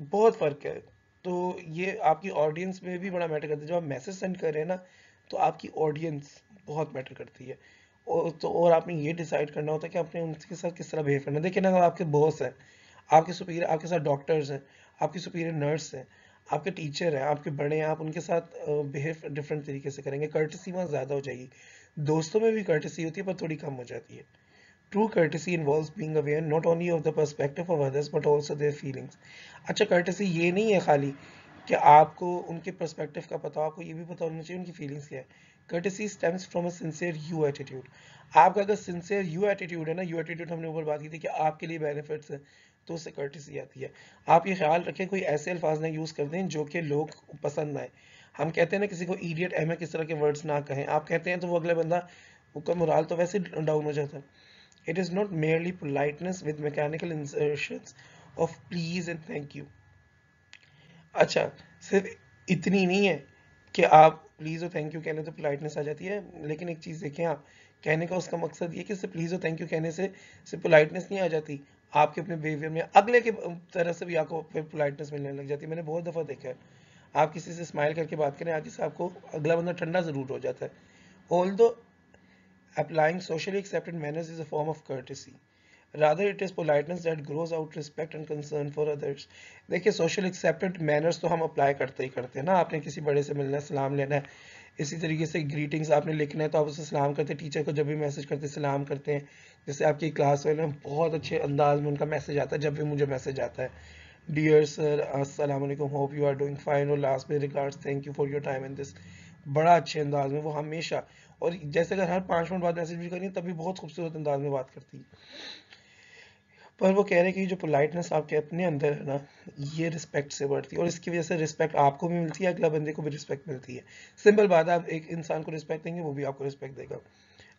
बहुत फ़र्क है। तो ये आपकी ऑडियंस में भी बड़ा मैटर करता है। जब आप मैसेज सेंड कर रहे हैं ना तो आपकी ऑडियंस बहुत मैटर करती है। और तो और आपने ये डिसाइड करना होता है कि आपने उनके साथ किस तरह बिहेव करना देखिए ना, अगर आपके बॉस हैं, आपके सुपीरियर आपके साथ डॉक्टर्स हैं, आपके सुपीरियर नर्स हैं, आपके टीचर हैं, आपके बड़े हैं, आप उनके साथ बिहेव डिफरेंट तरीके से करेंगे। कर्टसी वहाँ ज़्यादा हो जाएगी। दोस्तों में भी कर्टसी होती है, पर थोड़ी कम हो जाती है। True courtesy involve being aware not only of the perspective of others but also their feelings अच्छा कर्टसी ये नहीं है खाली कि आपको, उनके परस्पेक्टिव का पता आपको ये भी पता होना चाहिए उनकी फीलिंग्स क्या है। Courtesy stems from a sincere you attitude. आपका अगर सिंसियर यू एटीट्यूड है ना यू एटीट्यूड हमने ऊपर बात की थी कि आपके लिए बेनिफिट्स है तो उससे कर्टिसी आती है। आप ये ख्याल रखें, कोई ऐसे अल्फाज ना यूज़ कर दें जो कि लोग पसंद ना आए। हम कहते हैं ना, किसी को इडियट एम किस तरह के वर्ड्स ना कहें। आप कहते हैं तो वो अगला बंदा, उसका मुराल तो वैसे डाउन हो जाता है। It is not merely politeness with mechanical insertions of please and thank you अच्छा सिर्फ़ इतनी नहीं है कि आप प्लीज़ और थैंक यू कहने तो पोलाइटनेस आ जाती है, लेकिन एक चीज़ देखें आप, कहने का उसका मकसद ये कि सिर्फ़ प्लीज़ और थैंक यू कहने से सिर्फ़ पोलाइटनेस नहीं आ जाती। आपके अपने बिहेवियर में अगले के तरह से भी आपको फिर पोलाइटनेस मिलने लग जाती है। मैंने बहुत दफ़ा देखा है। आप किसी से स्माइल करके बात करें आगे से आपको अगला बंदा ठंडा ज़रूर हो जाता है। Although applying socially accepted manners is a form of courtesy rather, it is politeness that grows out respect and concern for others. देखिए सोशल एक्सेप्टेड मैनर्स तो हम अप्लाई करते ही करते हैं ना। आपने किसी बड़े से मिलना है सलाम लेना है, इसी तरीके से ग्रीटिंग्स आपने लिखना है तो आप उसे सलाम करते हैं। टीचर को जब भी मैसेज करते सलाम करते हैं। जैसे आपकी क्लास वाले बहुत अच्छे अंदाज में उनका मैसेज आता है, जब भी मुझे मैसेज आता है। डियर सर अस्सलाम वालेकुम hope you are doing fine और लास्ट में regards thank you for your time in this बड़ा अच्छे अंदाज में, वो हमेशा और जैसे अगर हर पाँच मिनट बाद मैसेज भी करें तभी बहुत खूबसूरत अंदाज में बात करती है। पर वो कह रहे हैं कि जो पोलाइटनेस आपके अपने अंदर है ना, ये रिस्पेक्ट से बढ़ती है और इसकी वजह से रिस्पेक्ट आपको भी मिलती है, अगला बंदे को भी रिस्पेक्ट मिलती है। सिंपल बात है, आप एक इंसान को रिस्पेक्ट देंगे, वो भी आपको रिस्पेक्ट देगा।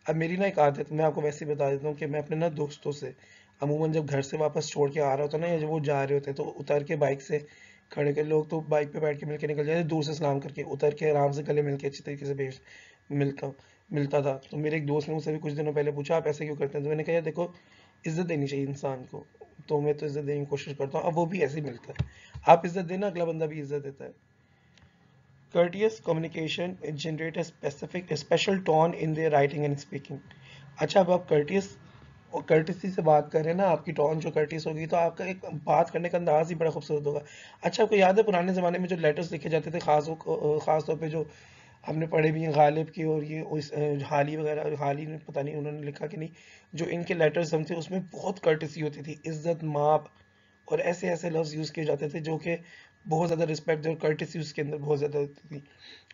अब मेरी ना एक आदत, मैं आपको वैसे ही बता देता हूँ कि मैं अपने ना दोस्तों से, अमूमन जब घर से वापस छोड़ के आ रहा होता ना, या जब वो जा रहे होते तो उतर के बाइक से खड़े कर, लोग तो बाइक पे बैठ के मिलके निकल जाते दूर से सलाम करके, उतर के आराम से गले मिलके अच्छी तरीके से भेज मिलता मिलता था। तो मेरे एक दोस्त ने मुझसे भी कुछ दिनों पहले पूछा, आप ऐसे क्यों करते हैं? तो मैंने कहा देखो, इज़्ज़त देनी चाहिए इंसान को तो मैं तो इज़्ज़त देने की कोशिश करता हूँ, अब वो भी ऐसे मिलता है। आप इज़्ज़त देना, अगला बंदा भी इज़्ज़त देता है। Courteous communication generate a specific, a special tone in their writing and speaking. अच्छा अब आप courteous और कर्टिसी से बात करें ना, आपकी टोन जो कर्टिस होगी तो आपका एक बात करने का अंदाज ही बड़ा खूबसूरत होगा। अच्छा आपको याद है पुराने ज़माने में जो लेटर्स लिखे जाते थे, खास खास तौर पे जो हमने पढ़े भी हैं गालिब की और ये उस हाली वगैरह, हाली ने पता नहीं उन्होंने लिखा कि नहीं, जो इनके लेटर्स हम थे, उसमें बहुत कर्टिसी होती थी, इज़्ज़त, माप और ऐसे ऐसे लफ्ज़ यूज़ किए जाते थे जो कि बहुत ज़्यादा रिस्पेक्ट और कर्टिसी उसके अंदर बहुत ज़्यादा होती थी।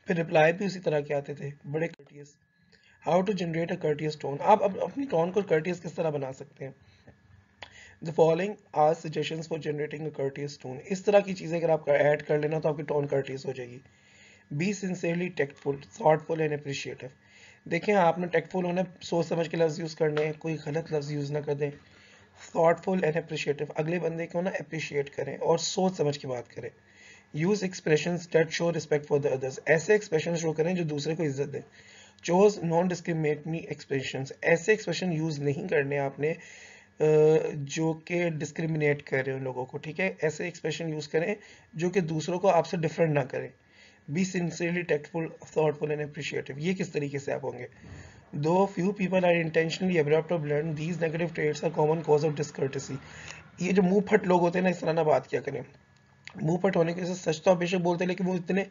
फिर रिप्लाई भी उसी तरह के आते थे, बड़े courteous how to generate a courteous tone आप अब, अपनी टोन को कर्टियस किस तरह बना सकते हैं? The following are suggestions for generating a courteous tone इस तरह की चीज़ें अगर आप ऐड कर लेना तो आपकी टोन कर्टियस हो जाएगी। Be sincerely tactful thoughtful and appreciative देखें, आपने टेक्टफुल होना, सोच समझ के लफ्ज़ यूज़ करने हैं, कोई गलत लफ्ज़ यूज़ ना कर दें। थॉटफुल एंड अप्रिशिएटिव अगले बंदे को ना अप्रिशिएट करें और सोच समझ के बात करें। Use expression that show respect for the others ऐसे एक्सप्रेशन शो करें जो दूसरे को इज़्ज़त दें। चोज नॉन डिस्क्रिमिनेटरी एक्सप्रेशन ऐसे एक्सप्रेशन यूज़ नहीं करने आपने जो कि डिस्क्रिमिनेट कर हो लोगों को, ठीक है? ऐसे एक्सप्रेशन यूज़ करें जो कि दूसरों को आपसे डिफरेंट ना करें। Be sincerely tactful thoughtful and appreciative ये किस तरीके से आप होंगे? Though few people are intentionally abrupt these negative traits are common cause of discourtesy ये जो मुँह फट लोग होते हैं ना, इस तरह ना बात किया करें। मुँह फट होने के सच तो बेशक बोलते हैं, लेकिन वो इतने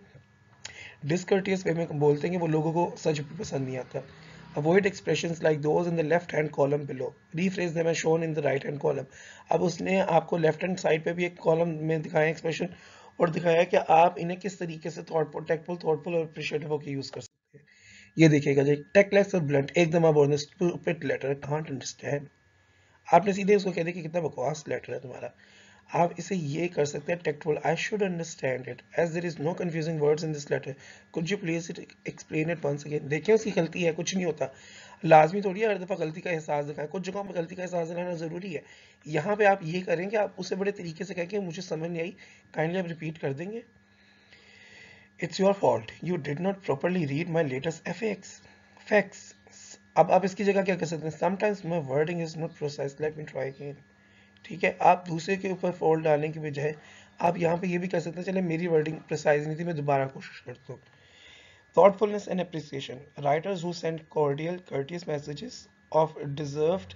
डिस्कर्टियस वे में बोलते हैं कि वो लोगों को सच भी पसंद नहीं आता। Avoid expressions like those in the left hand column below. Rephrase them as shown in the right hand column. अब उसने आपको लेफ़्ट हैंड साइड पे भी एक कॉलम में दिखाया एक्सप्रेशन और दिखाया कि आप इन्हें किस तरीके से थॉटफुल थॉटफुल और अप्रिशिएटिव होकर यूज़ कर सकते हैं। ये देखिएगा जी टेकलेस और ब्लंट एकदम आप बोलते स्टूपिड लेटर कांट अंडरस्टैंड आपने सीधे उसको कह दिया कि कितना बकवास लेटर है तुम्हारा। आप इसे ये कर सकते हैं tactful I should understand it as there is no confusing words in this letter could you please it explain it once again देखिए, उसकी गलती है, कुछ नहीं होता। लाजमी थोड़ी है, हर दफ़ा गलती का एहसास दिखाएँ। कुछ जगहों पर गलती का एहसास दिखाना ज़रूरी है। यहाँ पे आप ये करें कि आप उसे बड़े तरीके से कहें कि मुझे समझ नहीं आई काइंडली आप रिपीट कर देंगे। It's your fault you did not properly read my latest F facts अब आप इसकी जगह क्या कर सकते हैं? Sometimes my wording is not process let me try again ठीक है? आप दूसरे के ऊपर फॉल्ट डालने की बजाय आप यहाँ पे ये भी कर सकते हैं, चले मेरी वर्डिंग प्रोसाइज नहीं थी, मैं दोबारा कोशिश करता हूँ। Thoughtfulness and appreciation writers who send cordial courteous messages of deserved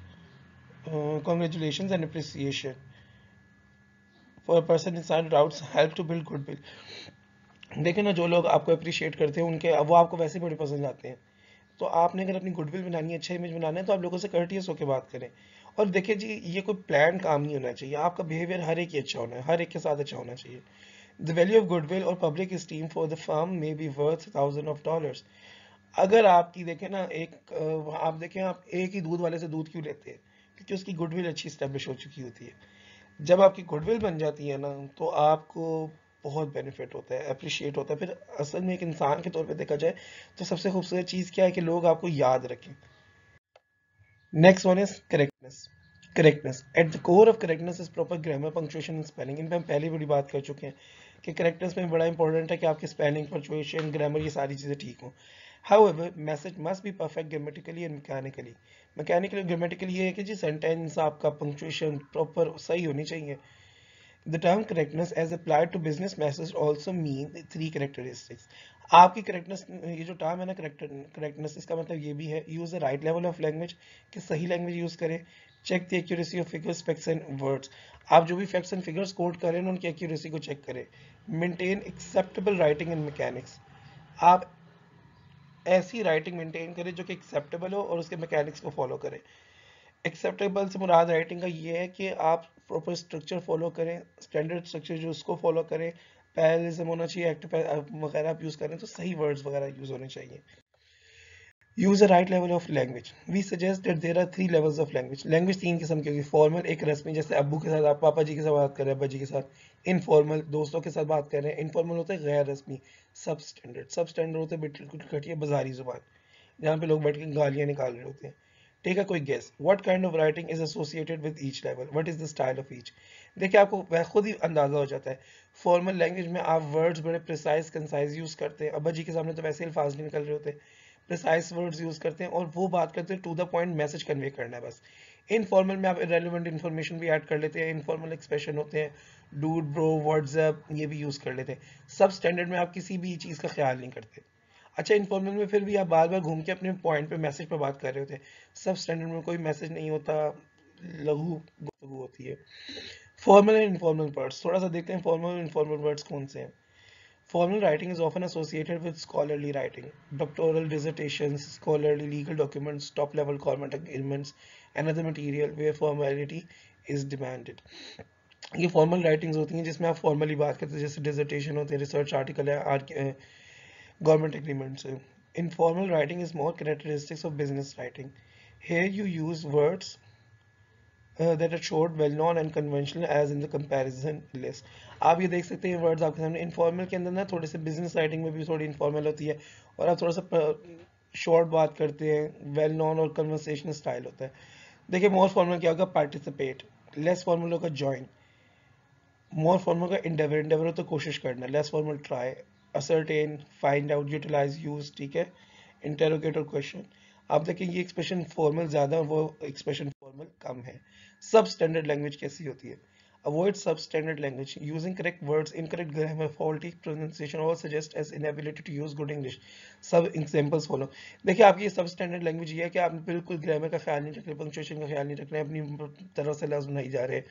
uh, congratulations and appreciation for a person inside doubts help to build goodwill देखें ना जो लोग आपको अप्रिशिएट करते हैं उनके वो आपको वैसे बड़े पसंद आते हैं तो आपने अगर अपनी गुडविल बनानी है अच्छा इमेज बनाना है तो आप लोगों से कर्टियस होकर बात करें और देखिए जी ये कोई प्लान काम नहीं होना चाहिए आपका बिहेवियर हर एक ही अच्छा होना है हर एक के साथ अच्छा होना चाहिए द वैल्यू ऑफ़ गुडविल और public esteem for the firm may be worth thousand of dollars अगर आपकी, देखें ना, एक आप देखें, आप एक ही दूध वाले से दूध क्यों लेते हैं? क्योंकि उसकी गुडविल अच्छी स्टेब्लिश हो चुकी होती है। जब आपकी गुडविल बन जाती है ना तो आपको बहुत बेनिफिट होता है अप्रिशिएट होता है। फिर असल में एक इंसान के तौर पे देखा जाए तो सबसे खूबसूरत चीज़ क्या है कि लोग आपको याद रखें। Next one is correctness correctness at the core of correctness is proper grammar punctuation and spelling इन पे हम पहले बड़ी बात कर चुके हैं। कि करेक्टनेस में बड़ा इंपॉर्टेंट है कि आपकी स्पेलिंग पंचुएशन ग्रामर ये सारी चीज़ें ठीक हों। How message must be perfect grammatically and mechanically mechanically grammatically है कि जी सेंटेंस आपका पंक्चुएशन प्रॉपर सही होनी चाहिए। The term correctness as applied to business message also mean three characteristics आपकी करेक्टनेस ये जो टर्म है ना करेक्टर करेक्टनेस इसका मतलब ये भी है use the right level of language कि सही लैंग्वेज यूज़ करें। Check the accuracy of figures specs and words आप जो भी फैक्ट्स एंड फिगर्स कोड करें ना उनकी एक्यूरेसी को चेक करें। Maintain acceptable writing in mechanics आप ऐसी राइटिंग मेंटेन करें जो कि एक्सेप्टेबल हो और उसके मैकेनिक्स को फॉलो करें। एक्सेप्टेबल से मुराद राइटिंग का ये है कि आप प्रॉपर स्ट्रक्चर फॉलो करें स्टैंडर्ड स्ट्रक्चर जो उसको फॉलो करें। पैरलिज्म होना चाहिए एक्टिव वगैरह आप यूज़ करें तो सही वर्ड्स वगैरह यूज़ होने चाहिए। Use a right level of language we suggest that there are three levels of language language तीन किस्म की होगी। फॉर्मल एक रस्मी, जैसे अब्बू के साथ आप, पापा जी के साथ बात कर रहे हैं, अब्बा जी के साथ। इनफॉर्मल दोस्तों के साथ बात कर रहे हैं। इनफॉर्मल होता है गैर रस्मी सब स्टैंडर्ड सब स्टैंडर्ड होते हैं बिल्कुल घटिया बाजारी ज़ुबान, जहाँ पे लोग बैठ के गालियाँ निकाल रहे होते हैं। Take a quick guess. What kind of writing is associated with each level? What is the style of each? देखिए, आपको वह खुद ही अंदाज़ा हो जाता है। फॉर्मल लैंग्वेज में आप वर्ड्स बड़े प्रिसाइज कंसाइज यूज़ करते हैं। अब्बा जी के सामने तो वैसे ही अल्फाज नहीं निकल रहे होते प्रिसाइज वर्ड्स यूज़ करते हैं और वो बात करते हैं to the point message convey करना है बस। इनफॉर्मल में आप रेलिवेंट इन्फॉर्मेशन भी ऐड कर लेते हैं इनफॉर्मल एक्सप्रेशन होते हैं डूड ब्रो व्हाट्सएप ये भी यूज़ कर लेते हैं। सब स्टैंडर्ड में आप किसी भी चीज़ का ख्याल नहीं करते। अच्छा इनफॉर्मल में फिर भी आप बार बार घूम के अपने पॉइंट पे मैसेज पे बात कर रहे होते हैं। सब स्टैंडर्ड में कोई मैसेज नहीं होता, लघु गुफ्तगू होती है। फॉर्मल एंड इनफॉर्मल वर्ड्स थोड़ा सा देखते हैं फॉर्मल इनफॉर्मल वर्ड्स कौन से हैं। Formal writing is often associated with scholarly writing, doctoral dissertations, scholarly legal documents, top-level government agreements, and other material where formality is demanded. ये फॉर्मल राइटिंग्स होती हैं जिसमें आप फॉर्मली बात करते हैं जैसे डिजर्टेशन होते हैं रिसर्च आर्टिकल है गवर्नमेंट एग्रीमेंट्स है informal writing is more characteristics of business writing here you use words uh, that are short, well-known and conventional as in the comparison list. आप ये देख सकते हैं वर्ड्स आपके सामने। इनफॉर्मल के अंदर ना थोड़े से बिज़नेस राइटिंग में भी थोड़ी इनफॉर्मल होती है और आप थोड़ा सा शॉर्ट बात करते हैं वेल नॉन और कन्वर्सेशन स्टाइल होता है। देखिए मोर फॉर्मल क्या होगा? पार्टिसिपेट लेस फॉर्मल होगा ज्वाइन मोर फॉर्मल का इंडेवर इंडेवर है कोशिश करना। Less formal try ascertain find out utilise use ठीक है? इंटेरोगेट और क्वेश्चन आप देखें ये एक्सप्रेशन फॉर्मल ज़्यादा वो एक्सप्रेशन फॉर्मल कम है। सब स्टैंडर्ड लैंग्वेज कैसी होती है? Avoid substandard language. Using correct words, incorrect grammar, faulty pronunciation or suggest as inability to use good english. सब examples follow. देखिए, आपकी सब स्टैंडर्ड लैंग्वेज ये है कि आप बिल्कुल ग्रामर का ख्याल नहीं रख रहे पंक्चुएशन का ख्याल नहीं रख रहे, अपनी तरह से लफ्ज बनाई जा रहे।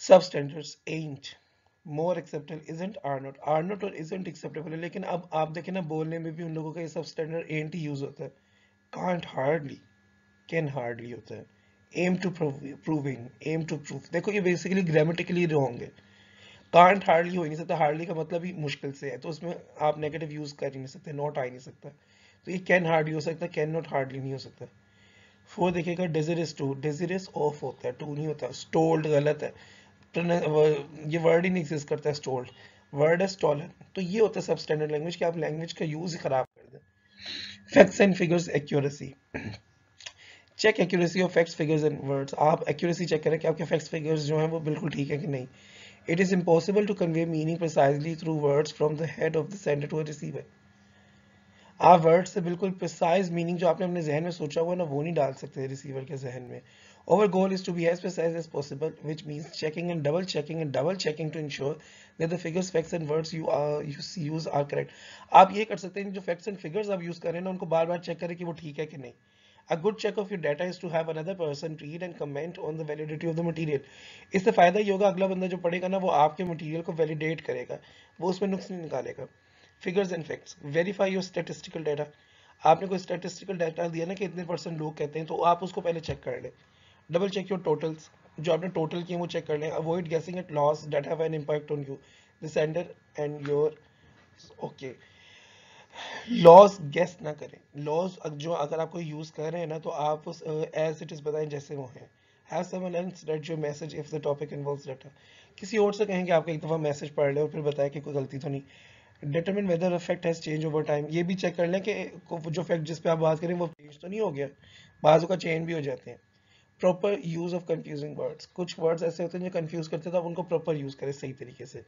सब standards ain't. More acceptable isn't are not are not और इजेंट एक्सेप्टेबल है, लेकिन अब आप देखें ना, बोलने में भी उन लोगों का ये सब स्टैंडर्ड एंट ही यूज़ होता है। कांट हार्डली कैन हार्डली होता है। Aim to proving aim to proof देखो, ये बेसिकली ग्रामेटिकली रॉन्ग है। कांट हार्डली हो ही नहीं सकता। हार्डली का मतलब ही मुश्किल से है। तो उसमें आप नेगेटिव यूज़ कर ही नहीं सकते। नॉट आ ही नहीं सकता। तो ये कैन हार्डली हो सकता। कैन नॉट हार्डली नहीं हो सकता। फोर देखिएगा डिजरस टू डिजरस ऑफ़ होता है। टू नहीं होता। स्टोल्ड गलत है। ये वर्ड ही नहीं एग्जिस्ट करता है स्टोल्ड वर्ड है स्टॉलन तो ये होता है सब स्टैंडर्ड लैंग्वेज कि आप लैंग्वेज का यूज़ ही खराब कर दें। Facts and figures accuracy check accuracy of facts figures and words आप एक्यूरेसी चेक करें कि आपके फैक्ट्स फिगर्स जो हैं वो बिल्कुल ठीक है कि नहीं। It is impossible to convey meaning precisely through words from the head of the sender to receiver आप वर्ड से बिल्कुल प्रिसाइज मीनिंग जो आपने अपने जहन में सोचा हुआ ना वो नहीं डाल सकते रिसीवर के जहन में। Our goal is to be as precise as possible, which means checking and double checking and double checking to ensure that the figures, facts and words you are you use are correct. आप ये कर सकते हैं जो facts and figures आप use कर रहे हैं ना उनको बार बार चेक करें कि वो ठीक है कि नहीं। A good check of your data is to have another person read and comment on the validity of the material. इससे फ़ायदा ये होगा, अगला बंदा जो पढ़ेगा ना, वो आपके मटेरियल को वैलिडेट करेगा, वो उसमें नुक्स नहीं निकालेगा। Figures and facts verify your statistical data आपने कोई स्टेटिस्टिकल डाटा दिया ना कि इतने परसेंट लोग कहते हैं तो आप उसको पहले चेक कर लें। डबल चेक योर टोटल्स जो आपने टोटल किए, वो चेक कर लें। Avoid guessing at loss that have an impact on you the sender and your okay loss guess ना करें। लॉज जो अगर आप कोई यूज़ कर रहे हैं ना तो आप उस एज इट इज़ बताएँ जैसे वो हैं। Have someone else read your message if the topic involves data किसी और से कहेंगे आपका एक दफ़ा मैसेज पढ़ लें और फिर बताएँ कि कोई गलती तो नहीं। Determine whether effect has change over time ये भी चेक कर लें कि जो फैक्ट जिस पे आप बात करें, वो चेंज तो नहीं हो गया। बाजू का चेंज भी हो जाते हैं। Proper use of confusing words कुछ वर्ड्स ऐसे होते हैं जो कंफ्यूज करते हैं तो आप उनको प्रॉपर यूज़ करें सही तरीके से।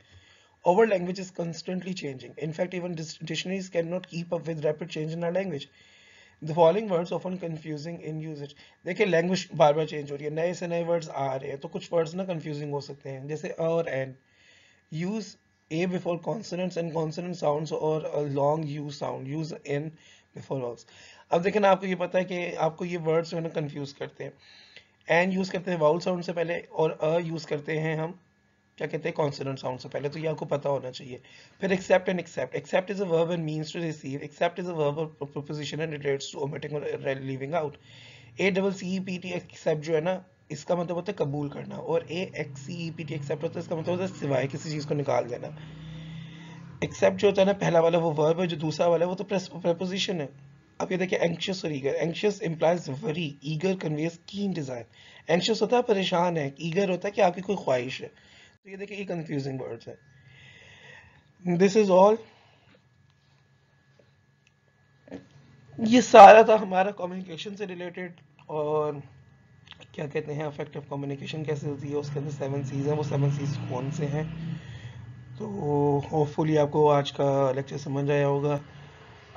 Our language is constantly changing. In fact, even dictionaries cannot keep up with rapid change in our language. The following words often confusing in usage. देखिए लैंग्वेज बार बार चेंज हो रही है नए से नए वर्ड्स आ रहे हैं तो कुछ वर्ड्स ना कंफ्यूजिंग हो सकते हैं जैसे और an use a before consonants and consonant sounds or a long u sound use n before vowels अब देखें आपको ये पता है कि आपको ये वर्ड्स जो है ना कंफ्यूज करते हैं एन यूज़ करते हैं वाउल साउंड से पहले और अ यूज़ करते हैं हम क्या कहते हैं कॉन्सोनेंट साउंड से पहले तो ये आपको पता होना चाहिए। फिर accept and except accept is a verb and means to receive except is a verb और proposition and relates to omitting और leaving out A double C P T accept जो है ना, इसका मतलब होता है कबूल करना। और A X C P T except होता है, इसका मतलब होता है सिवाय किसी चीज़ को निकाल देना। एक्सेप्ट जो होता है ना, पहला वाला वो वर्ब है, जो दूसरा वाला है, वो तो प्रपोजिशन है। अब ये देखिए एंक्शियस और eager anxious implies worry eager conveys keen desire anxious होता है, परेशान है. ईगर होता है कि आपकी कोई ख्वाहिश है। तो ये देखिए, ये कंफ्यूजिंग वर्ड्स है। दिस इज़ ऑल ये सारा था हमारा कम्युनिकेशन से रिलेटेड और क्या कहते हैं अफेक्टिव कम्युनिकेशन कैसे होती है, उसके अंदर सेवन सीज हैं, वो सेवन सीज कौन से हैं? तो होपफुली आपको आज का लेक्चर समझ आया होगा।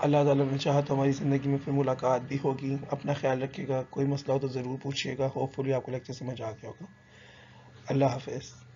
अल्लाह ताला ने चाहा तो हमारी ज़िंदगी में फिर मुलाकात भी होगी। अपना ख्याल रखिएगा, कोई मसला हो तो ज़रूर पूछिएगा। होपफुली आपको लेक्चर समझ आ गया होगा। अल्लाह हाफिज़।